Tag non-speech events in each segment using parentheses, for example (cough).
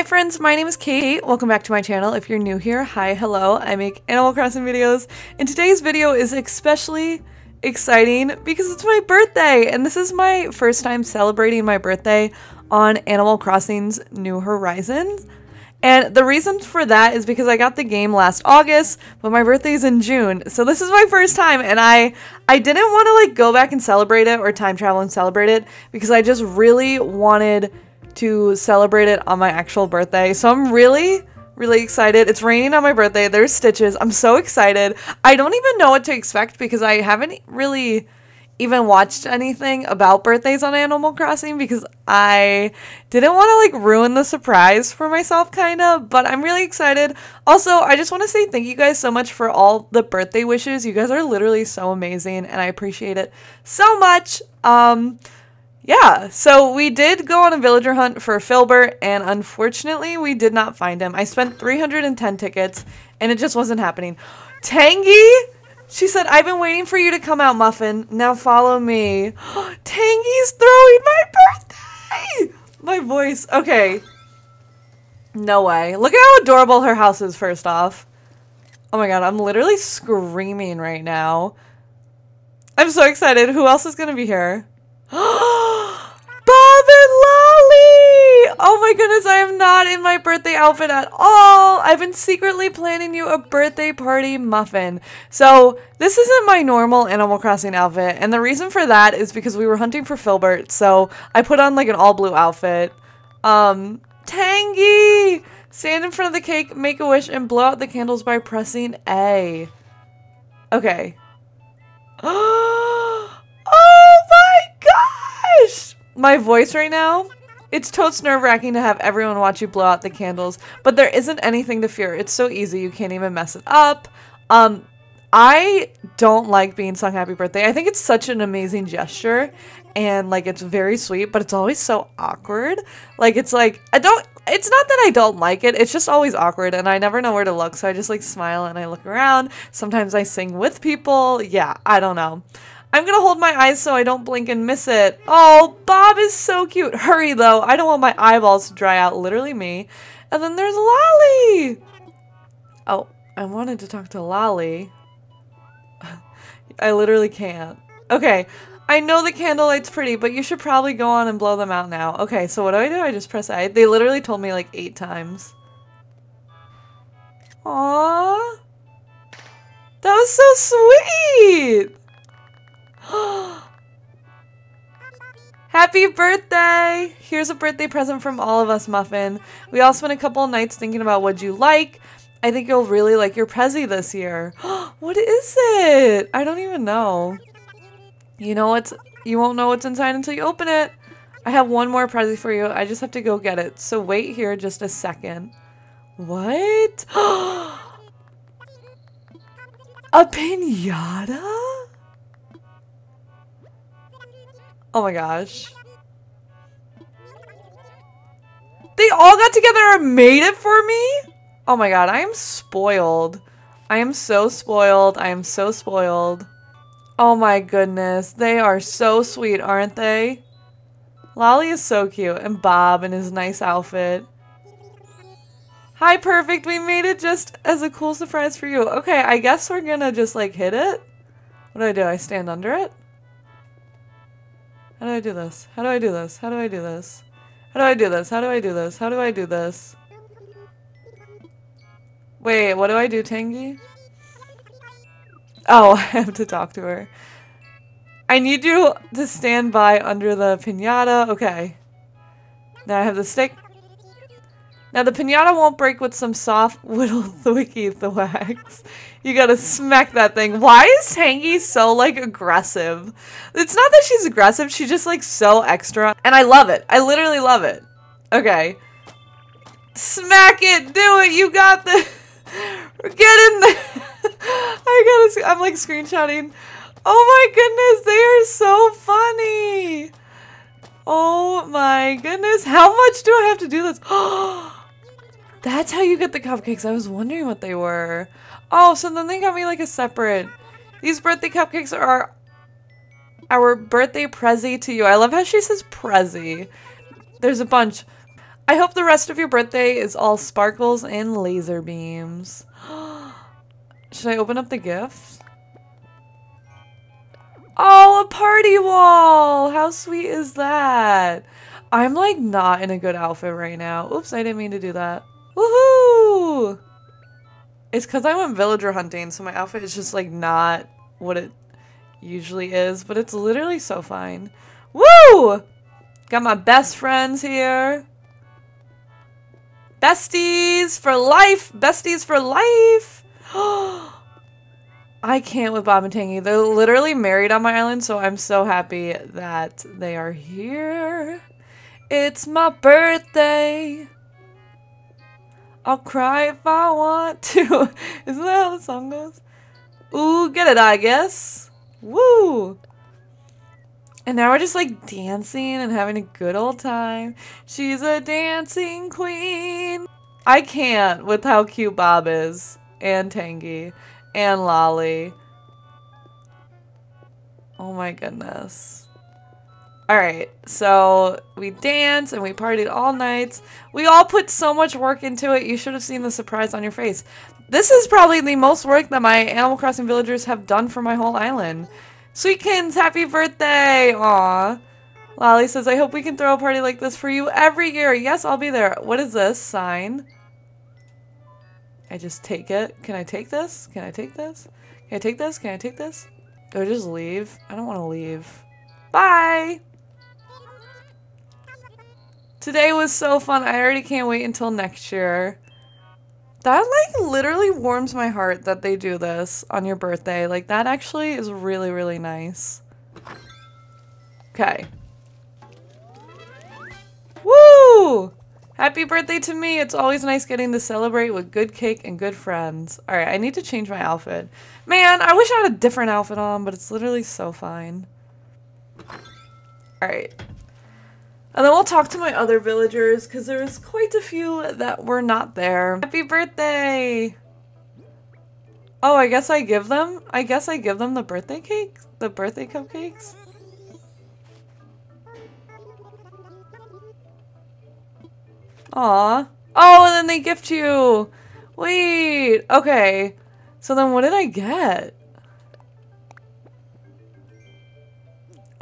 Hi friends, my name is Kait. Welcome back to my channel. If you're new here, hi, hello. I make Animal Crossing videos, and today's video is especially exciting because it's my birthday, and this is my first time celebrating my birthday on Animal Crossing's New Horizons. And the reason for that is because I got the game last August, but my birthday is in June. So this is my first time and I I didn't want to like go back and celebrate it or time travel and celebrate it because I just really wanted to celebrate it on my actual birthday. So I'm really, really excited. It's raining on my birthday. There's Stitches. I'm so excited. I don't even know what to expect because I haven't really even watched anything about birthdays on Animal Crossing because I didn't want to like ruin the surprise for myself kind of, but I'm really excited. Also, I just want to say thank you guys so much for all the birthday wishes. You guys are literally so amazing and I appreciate it so much. Um yeah, so we did go on a villager hunt for Filbert, and unfortunately, we did not find him. I spent 310 tickets, and it just wasn't happening. Tangy? She said, I've been waiting for you to come out, Muffin. Now follow me. (gasps) Tangy's throwing my birthday! My voice. Okay. No way. Look at how adorable her house is, first off. Oh my god, I'm literally screaming right now. I'm so excited. Who else is going to be here? (gasps) (gasps) And Lolly! Oh my goodness, I am not in my birthday outfit at all. I've been secretly planning you a birthday party muffin. So this isn't my normal Animal Crossing outfit. And the reason for that is because we were hunting for Filbert. So I put on like an all blue outfit. Um, Tangy! Stand in front of the cake, make a wish, and blow out the candles by pressing A. Okay. (gasps) oh! My voice right now, it's totes nerve wracking to have everyone watch you blow out the candles, but there isn't anything to fear. It's so easy, you can't even mess it up. Um, I don't like being sung happy birthday. I think it's such an amazing gesture and like it's very sweet, but it's always so awkward. Like it's like I don't it's not that I don't like it. It's just always awkward and I never know where to look. So I just like smile and I look around. Sometimes I sing with people. Yeah, I don't know. I'm gonna hold my eyes so I don't blink and miss it. Oh, Bob is so cute. Hurry, though. I don't want my eyeballs to dry out. Literally me. And then there's Lolly. Oh, I wanted to talk to Lolly. (laughs) I literally can't. Okay, I know the candlelight's pretty, but you should probably go on and blow them out now. Okay, so what do I do? I just press I. They literally told me like eight times. Aww. That was so sweet! Happy birthday! Here's a birthday present from all of us, Muffin. We all spent a couple of nights thinking about what you like. I think you'll really like your Prezi this year. (gasps) what is it? I don't even know. You know what's- you won't know what's inside until you open it. I have one more Prezi for you. I just have to go get it. So wait here just a second. What? (gasps) a pinata? Oh my gosh. They all got together and made it for me? Oh my god, I am spoiled. I am so spoiled. I am so spoiled. Oh my goodness. They are so sweet, aren't they? Lolly is so cute. And Bob in his nice outfit. Hi, Perfect. We made it just as a cool surprise for you. Okay, I guess we're gonna just like hit it. What do I do? I stand under it? How do I do this? How do I do this? How do I do this? How do I do this? How do I do this? How do I do this? Wait, what do I do, Tangy? Oh, (laughs) I have to talk to her. I need you to stand by under the pinata. Okay. Now I have the stick. Now the pinata won't break with some soft (laughs) little thwicky thwags. You gotta smack that thing. Why is Tangy so like aggressive? It's not that she's aggressive, she's just like so extra. And I love it. I literally love it. Okay. Smack it! Do it! You got the (laughs) Get in there! (laughs) I gotta I'm like screenshotting. Oh my goodness, they are so funny! Oh my goodness, how much do I have to do this? (gasps) Oh That's how you get the cupcakes. I was wondering what they were. Oh, so then they got me like a separate. These birthday cupcakes are our birthday prezi to you. I love how she says prezi. There's a bunch. I hope the rest of your birthday is all sparkles and laser beams. (gasps) Should I open up the gift? Oh, a party wall! How sweet is that? I'm like not in a good outfit right now. Oops, I didn't mean to do that. Woohoo! It's because I went villager hunting, so my outfit is just like not what it usually is, but it's literally so fine. Woo! Got my best friends here. Besties for life! Besties for life! (gasps) I can't with Bob and Tangy. They're literally married on my island, so I'm so happy that they are here. It's my birthday. I'll cry if I want (laughs) to. Isn't that how the song goes? Ooh, get it, I guess. Woo! And now we're just like dancing and having a good old time. She's a dancing queen. I can't with how cute Bob is. And Tangy. And Lolly. Oh my goodness. Alright, so we danced and we partied all nights. We all put so much work into it. You should have seen the surprise on your face. This is probably the most work that my Animal Crossing villagers have done for my whole island. Sweetkins, happy birthday! Aw. Lolly says, I hope we can throw a party like this for you every year. Yes, I'll be there. What is this? Sign. I just take it. Can I take this? Can I take this? Can I take this? Can I take this? I just leave? I don't want to leave. Bye! Today was so fun. I already can't wait until next year. That like literally warms my heart that they do this on your birthday. Like that actually is really, really nice. Okay. Woo! Happy birthday to me. It's always nice getting to celebrate with good cake and good friends. Alright, I need to change my outfit. Man, I wish I had a different outfit on, but it's literally so fine. Alright. And then we'll talk to my other villagers because there was quite a few that were not there. Happy birthday! Oh, I guess I give them? I guess I give them the birthday cake? The birthday cupcakes? Aw. Oh, and then they gift you! Wait, okay. So then what did I get?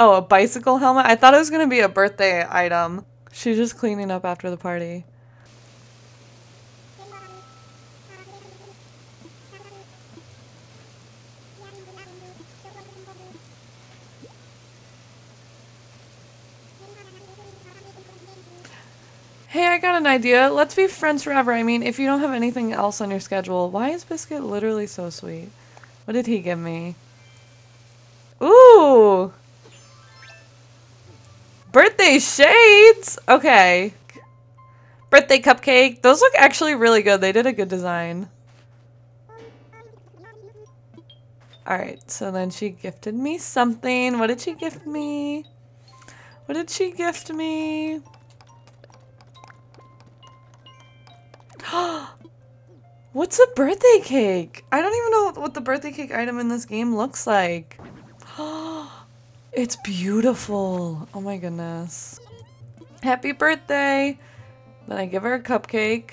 Oh, a bicycle helmet? I thought it was going to be a birthday item. She's just cleaning up after the party. Hey, I got an idea. Let's be friends forever. I mean, if you don't have anything else on your schedule, why is Biskit literally so sweet? What did he give me? Shades! Okay. Birthday cupcake. Those look actually really good. They did a good design. Alright, so then she gifted me something. What did she gift me? What did she gift me? (gasps) What's a birthday cake? I don't even know what the birthday cake item in this game looks like. It's beautiful. Oh my goodness. Happy birthday. Then I give her a cupcake.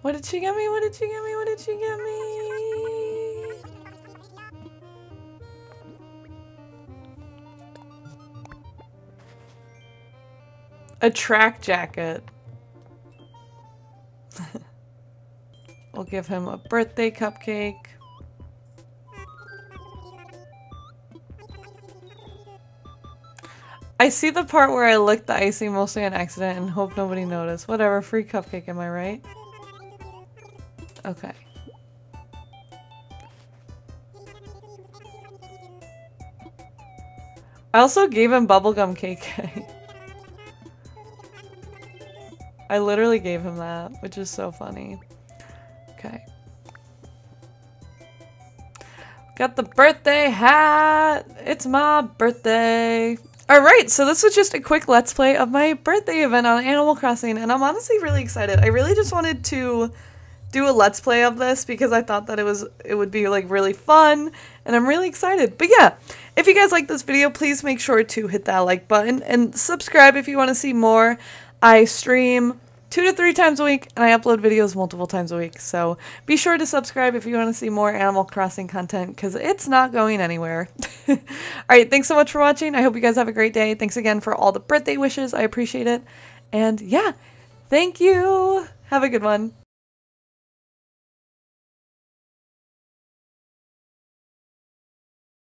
What did she get me? What did she get me? What did she get me? A track jacket. We'll give him a birthday cupcake. I see the part where I licked the icing mostly on accident and hope nobody noticed. Whatever, free cupcake, am I right? Okay. I also gave him bubblegum cake. (laughs) I literally gave him that, which is so funny. Got the birthday hat! It's my birthday! Alright, so this was just a quick let's play of my birthday event on Animal Crossing, and I'm honestly really excited. I really just wanted to do a let's play of this because I thought that it was it would be like really fun and I'm really excited. But yeah, if you guys like this video, please make sure to hit that like button and subscribe if you want to see more. I stream two to three times a week and I upload videos multiple times a week. So be sure to subscribe if you want to see more Animal Crossing content because it's not going anywhere. (laughs) all right, thanks so much for watching. I hope you guys have a great day. Thanks again for all the birthday wishes. I appreciate it. And yeah, thank you. Have a good one.